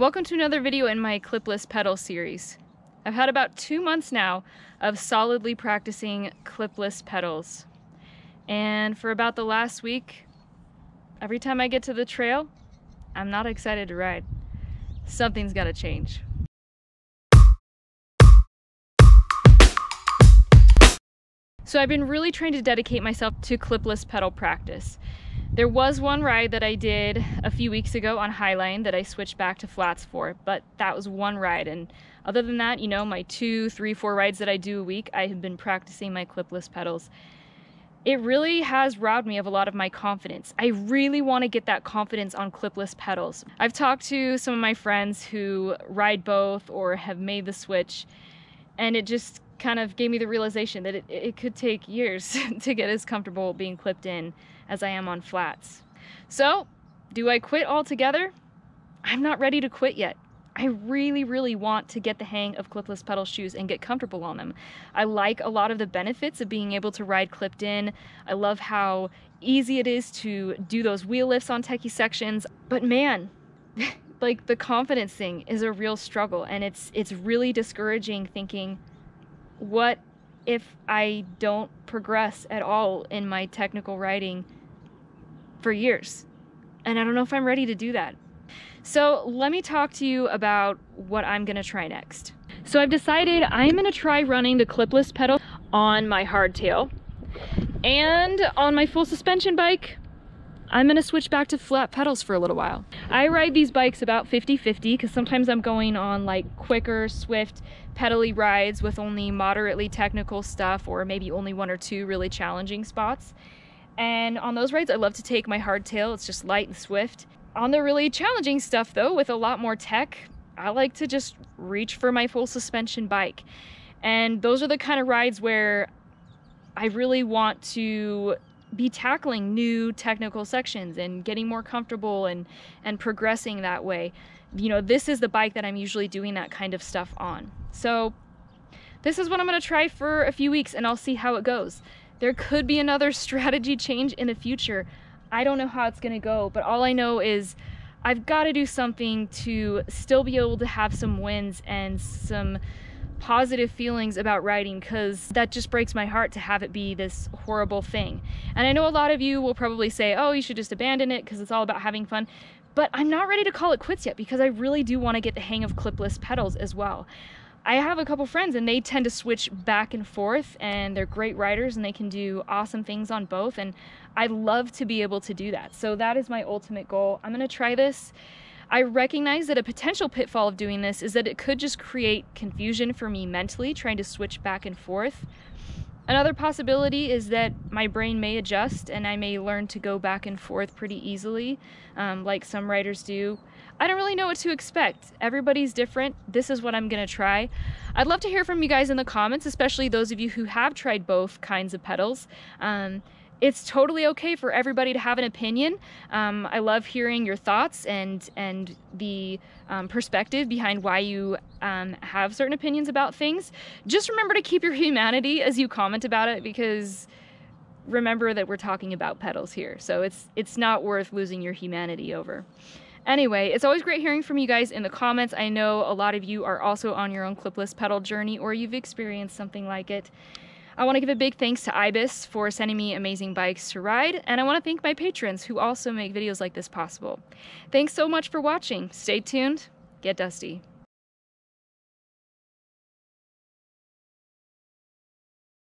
Welcome to another video in my clipless pedal series. I've had about two months now of solidly practicing clipless pedals. And for about the last week, every time I get to the trail, I'm not excited to ride. Something's gotta change. So I've been really trying to dedicate myself to clipless pedal practice. There was one ride that I did a few weeks ago on Highline that I switched back to flats for, but that was one ride. And other than that, you know, my two, three, four rides that I do a week, I have been practicing my clipless pedals. It really has robbed me of a lot of my confidence. I really want to get that confidence on clipless pedals. I've talked to some of my friends who ride both or have made the switch, and it just kind of gave me the realization that it, it could take years to get as comfortable being clipped in as I am on flats. So, do I quit altogether? I'm not ready to quit yet. I really, really want to get the hang of clipless pedal shoes and get comfortable on them. I like a lot of the benefits of being able to ride clipped in. I love how easy it is to do those wheel lifts on techie sections. But man, like the confidence thing is a real struggle and it's it's really discouraging thinking what if I don't progress at all in my technical riding for years? And I don't know if I'm ready to do that. So let me talk to you about what I'm gonna try next. So I've decided I'm gonna try running the clipless pedal on my hardtail and on my full suspension bike, I'm gonna switch back to flat pedals for a little while. I ride these bikes about 50-50 because sometimes I'm going on like quicker, swift, pedally rides with only moderately technical stuff or maybe only one or two really challenging spots. And on those rides, I love to take my hardtail. It's just light and swift. On the really challenging stuff though, with a lot more tech, I like to just reach for my full suspension bike. And those are the kind of rides where I really want to be tackling new technical sections and getting more comfortable and and progressing that way. You know, this is the bike that I'm usually doing that kind of stuff on. So this is what I'm going to try for a few weeks and I'll see how it goes. There could be another strategy change in the future. I don't know how it's going to go, but all I know is I've got to do something to still be able to have some wins and some positive feelings about riding because that just breaks my heart to have it be this horrible thing. And I know a lot of you will probably say, oh, you should just abandon it because it's all about having fun. But I'm not ready to call it quits yet because I really do want to get the hang of clipless pedals as well. I have a couple friends and they tend to switch back and forth and they're great riders and they can do awesome things on both and I love to be able to do that. So that is my ultimate goal. I'm going to try this I recognize that a potential pitfall of doing this is that it could just create confusion for me mentally, trying to switch back and forth. Another possibility is that my brain may adjust and I may learn to go back and forth pretty easily, um, like some riders do. I don't really know what to expect. Everybody's different. This is what I'm going to try. I'd love to hear from you guys in the comments, especially those of you who have tried both kinds of pedals. Um, it's totally okay for everybody to have an opinion. Um, I love hearing your thoughts and and the um, perspective behind why you um, have certain opinions about things. Just remember to keep your humanity as you comment about it because remember that we're talking about pedals here. So it's it's not worth losing your humanity over. Anyway, it's always great hearing from you guys in the comments. I know a lot of you are also on your own clipless pedal journey or you've experienced something like it. I want to give a big thanks to Ibis for sending me amazing bikes to ride, and I want to thank my patrons who also make videos like this possible. Thanks so much for watching. Stay tuned, get dusty.